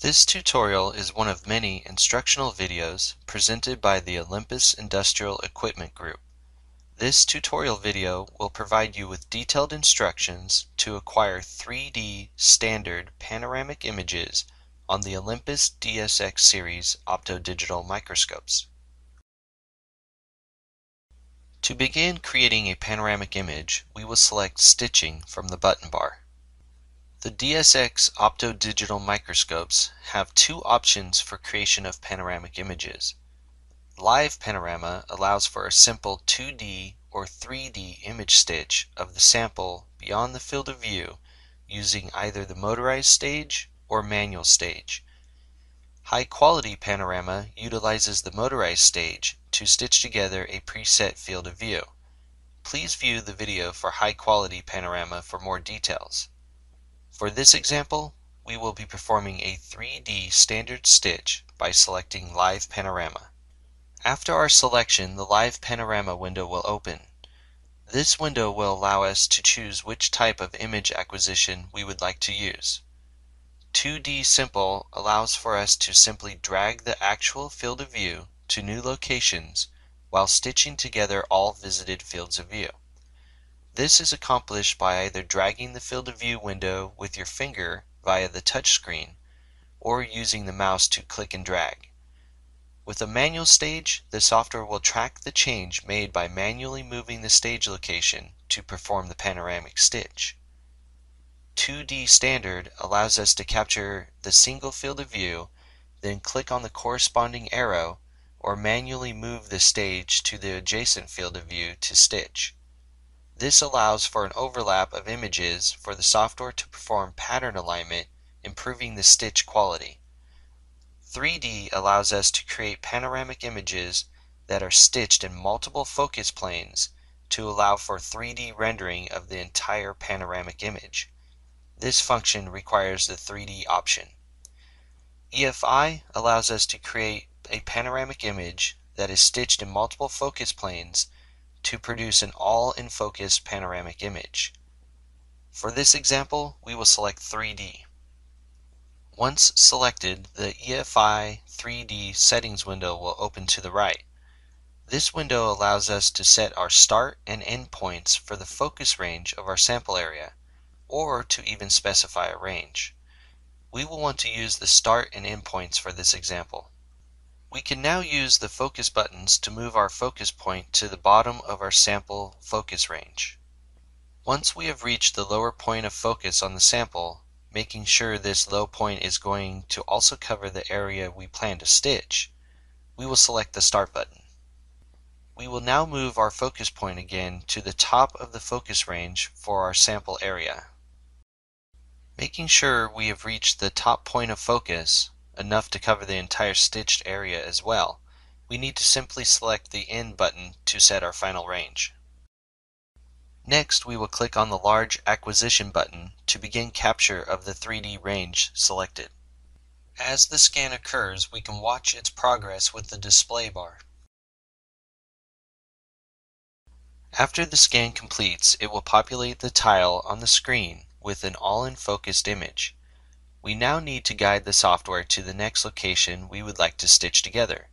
This tutorial is one of many instructional videos presented by the Olympus Industrial Equipment Group. This tutorial video will provide you with detailed instructions to acquire 3D standard panoramic images on the Olympus DSX series optodigital microscopes. To begin creating a panoramic image, we will select Stitching from the button bar. The DSX optodigital microscopes have two options for creation of panoramic images. Live Panorama allows for a simple 2D or 3D image stitch of the sample beyond the field of view using either the motorized stage or manual stage. High Quality Panorama utilizes the motorized stage to stitch together a preset field of view. Please view the video for High Quality Panorama for more details. For this example, we will be performing a 3D standard stitch by selecting Live Panorama. After our selection, the Live Panorama window will open. This window will allow us to choose which type of image acquisition we would like to use. 2D Simple allows for us to simply drag the actual field of view to new locations while stitching together all visited fields of view. This is accomplished by either dragging the field of view window with your finger via the touchscreen or using the mouse to click and drag. With a manual stage, the software will track the change made by manually moving the stage location to perform the panoramic stitch. 2D Standard allows us to capture the single field of view, then click on the corresponding arrow or manually move the stage to the adjacent field of view to stitch. This allows for an overlap of images for the software to perform pattern alignment, improving the stitch quality. 3D allows us to create panoramic images that are stitched in multiple focus planes to allow for 3D rendering of the entire panoramic image. This function requires the 3D option. EFI allows us to create a panoramic image that is stitched in multiple focus planes to produce an all-in-focus panoramic image. For this example, we will select 3D. Once selected, the EFI 3D settings window will open to the right. This window allows us to set our start and end points for the focus range of our sample area, or to even specify a range. We will want to use the start and end points for this example. We can now use the focus buttons to move our focus point to the bottom of our sample focus range. Once we have reached the lower point of focus on the sample, making sure this low point is going to also cover the area we plan to stitch, we will select the Start button. We will now move our focus point again to the top of the focus range for our sample area. Making sure we have reached the top point of focus, enough to cover the entire stitched area as well, we need to simply select the End button to set our final range. Next, we will click on the large Acquisition button to begin capture of the 3D range selected. As the scan occurs, we can watch its progress with the display bar. After the scan completes, it will populate the tile on the screen with an all-in-focused image. We now need to guide the software to the next location we would like to stitch together.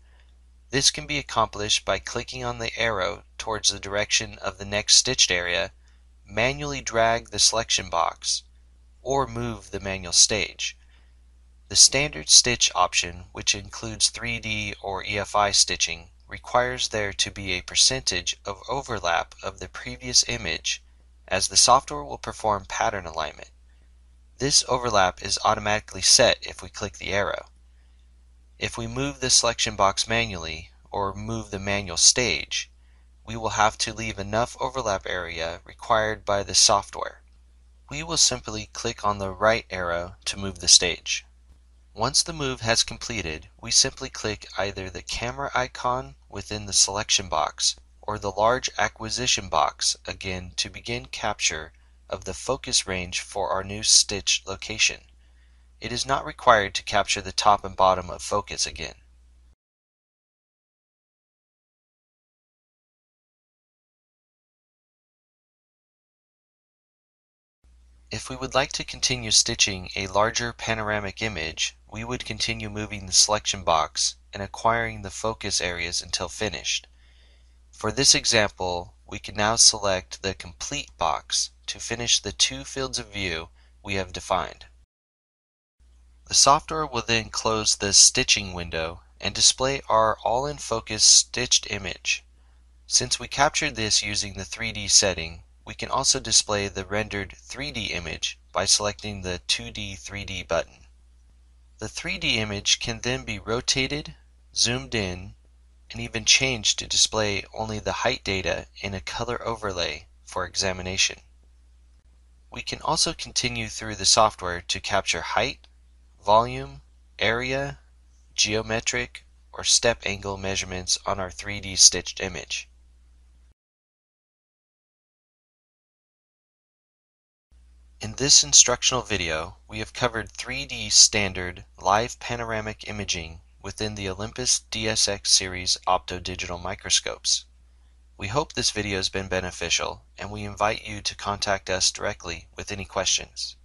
This can be accomplished by clicking on the arrow towards the direction of the next stitched area, manually drag the selection box, or move the manual stage. The standard stitch option, which includes 3D or EFI stitching, requires there to be a percentage of overlap of the previous image as the software will perform pattern alignment. This overlap is automatically set if we click the arrow. If we move the selection box manually, or move the manual stage, we will have to leave enough overlap area required by the software. We will simply click on the right arrow to move the stage. Once the move has completed, we simply click either the camera icon within the selection box or the large acquisition box again to begin capture of the focus range for our new stitch location. It is not required to capture the top and bottom of focus again. If we would like to continue stitching a larger panoramic image, we would continue moving the selection box and acquiring the focus areas until finished. For this example, we can now select the Complete box to finish the two fields of view we have defined. The software will then close the Stitching window and display our all-in-focus stitched image. Since we captured this using the 3D setting, we can also display the rendered 3D image by selecting the 2D 3D button. The 3D image can then be rotated, zoomed in, and even changed to display only the height data in a color overlay for examination. We can also continue through the software to capture height, volume, area, geometric, or step angle measurements on our 3D stitched image. In this instructional video, we have covered 3D standard live panoramic imaging within the Olympus DSX series opto-digital microscopes. We hope this video has been beneficial and we invite you to contact us directly with any questions.